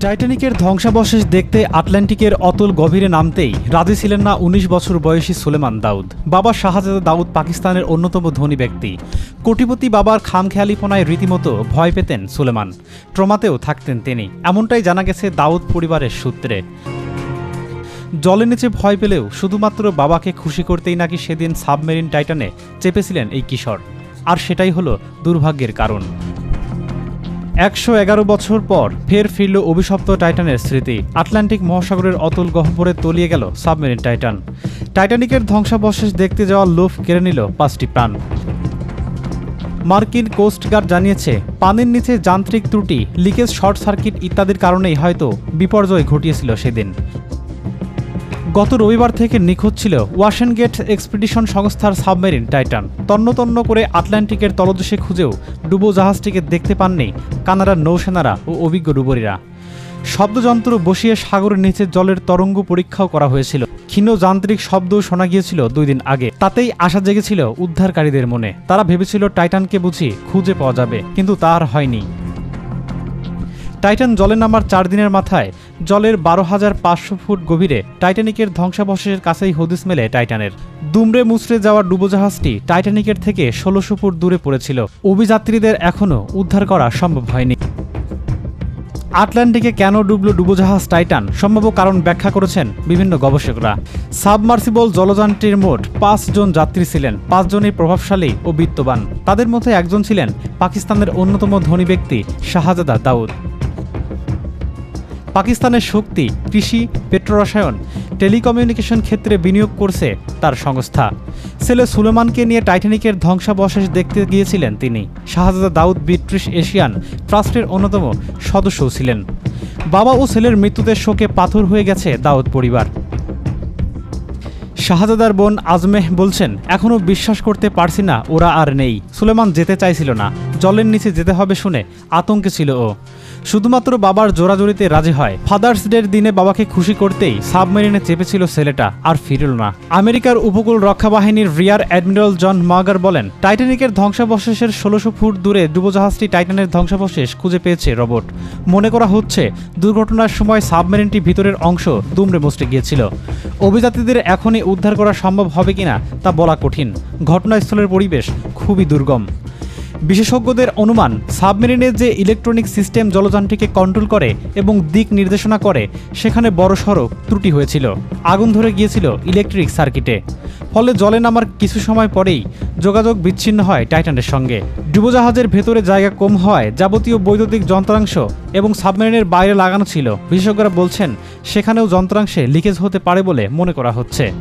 টাইটানিকের ধ্বংসাবশেষ দেখতে আটলান্টিকের অতল গভীরে নামতেই রাজি ছিলেন না উনিশ বছর বয়সী সুলেমান দাউদ। বাবা শাহজাদা দাউদ পাকিস্তানের অন্যতম ধনী ব্যক্তি। কোটিপতি বাবার খামখেয়ালিপনায় রীতিমতো ভয় পেতেন সুলেমান। ট্রমাতেও থাকতেন তিনি। এমনটাই জানা গেছে দাউদ পরিবারের সূত্রে। জলে নিচে ভয় পেলেও শুধুমাত্র বাবাকে খুশি করতেই নাকি সেদিন সাবমেরিন টাইটানে চেপেছিলেন এই কিশোর। আর সেটাই হলো দুর্ভাগ্যের কারণ। একশো এগারো বছর পর ফের ফিরল অভিশপ্ত টাইটানের স্মৃতি। আটলান্টিক মহাসাগরের অতুল গহ্বরে তলিয়ে গেল সাবমেরিন টাইটান। টাইটানিকের ধ্বংসাবশেষ দেখতে যাওয়া লোভ কেড়ে নিল পাঁচটি প্রাণ। মার্কিন কোস্টগার্ড জানিয়েছে, পানির নিচে যান্ত্রিক ত্রুটি, লিকেজ শর্ট সার্কিট ইত্যাদির কারণেই হয়তো বিপর্যয় ঘটিয়েছিল সেদিন। গত রবিবার থেকে নিখোঁজ ছিল ওয়াশেনগেট এক্সপিডিশন সংস্থার সাবমেরিন টাইটান। তন্ন তন্ন করে আটলান্টিকের তলদেশে খুঁজেও ডুবো জাহাজটিকে দেখতে পাননি কানাডার নৌসেনারা ও অভিজ্ঞ ডুবরীরা। শব্দযন্ত্র বসিয়ে সাগরের নিচে জলের তরঙ্গ পরীক্ষাও করা হয়েছিল। ক্ষীণ যান্ত্রিক শব্দও শোনা গিয়েছিল দুই দিন আগে। তাতেই আশা জেগেছিল উদ্ধারকারীদের মনে। তারা ভেবেছিল টাইটানকে বুঝি খুঁজে পাওয়া যাবে, কিন্তু তা আর হয়নি। টাইটান জলে নামার চার দিনের মাথায় জলের বারো হাজার পাঁচশো ফুট গভীরে টাইটানিকের ধ্বংসাবশেষের কাছেই হদিস মেলে টাইটানের। দুমড়ে মুচড়ে যাওয়া ডুবোজাহাজটি টাইটানিকের থেকে ষোলোশো ফুট দূরে পড়েছিল। অভিযাত্রীদের এখনও উদ্ধার করা সম্ভব হয়নি। আটলান্টিকে কেন ডুবল ডুবোজাহাজ টাইটান? সম্ভাব্য কারণ ব্যাখ্যা করেছেন বিভিন্ন গবেষকরা। সাবমার্সিবল জলযানটির মোট পাঁচজন যাত্রী ছিলেন পাঁচজনই প্রভাবশালী ও বিত্তবান। তাদের মধ্যে একজন ছিলেন পাকিস্তানের অন্যতম ধনী ব্যক্তি শাহজাদা দাউদ। পাকিস্তানের শক্তি, কৃষি, পেট্রোরসায়ন, টেলিকমিউনিকেশন ক্ষেত্রে বিনিয়োগ করছে তার সংস্থা। ছেলে সুলেমানকে নিয়ে টাইটানিকের ধ্বংসাবশেষ দেখতে গিয়েছিলেন তিনি। শাহজাদা দাউদ ব্রিটিশ এশিয়ান ট্রাস্টের অন্যতম সদস্যও ছিলেন। বাবা ও ছেলের মৃত্যুতে শোকে পাথর হয়ে গেছে দাউদ পরিবার। শাহজাদার বোন আজমেহ বলছেন এখনও বিশ্বাস করতে পারছি না, ওরা আর নেই। সুলেমান যেতে চাইছিল না। জলের নিচে যেতে হবে শুনে আতঙ্কে ছিল ও। শুধুমাত্র বাবার জোরাজোরিতে রাজি হয়। ফাদার্স ডের দিনে বাবাকে খুশি করতেই সাবমেরিনে চেপেছিল ছেলেটা, আর ফিরল না। আমেরিকার উপকূল রক্ষা বাহিনীর রিয়ার অ্যাডমিরাল জন মাগার বলেন, টাইটানিকের ধ্বংসাবশেষের ষোলোশো ফুট দূরে ডুবোজাহাজটি টাইটানের ধ্বংসাবশেষ খুঁজে পেয়েছে রোবট। মনে করা হচ্ছে, দুর্ঘটনার সময় সাবমেরিনটি ভিতরের অংশ দুমড়ে মুচড়ে গিয়েছিল। অভিযাত্রীদের এখনই উদ্ধার করা সম্ভব হবে কিনা তা বলা কঠিন। ঘটনাস্থলের পরিবেশ খুবই দুর্গম। বিশেষজ্ঞদের অনুমান সাবমেরিনের যে ইলেকট্রনিক সিস্টেম জলযানটিকে কন্ট্রোল করে এবং দিক নির্দেশনা করে, সেখানে বড়সড় ত্রুটি হয়েছিল। আগুন ধরে গিয়েছিল ইলেকট্রিক সার্কিটে। ফলে জলে নামার কিছু সময় পরেই যোগাযোগ বিচ্ছিন্ন হয় টাইটানের সঙ্গে। ডুবোজাহাজের ভেতরে জায়গা কম হওয়ায় যাবতীয় বৈদ্যুতিক যন্ত্রাংশ এবং সাবমেরিনের বাইরে লাগানো ছিল। বিশেষজ্ঞরা বলছেন, সেখানেও যন্ত্রাংশে লিকেজ হতে পারে বলে মনে করা হচ্ছে।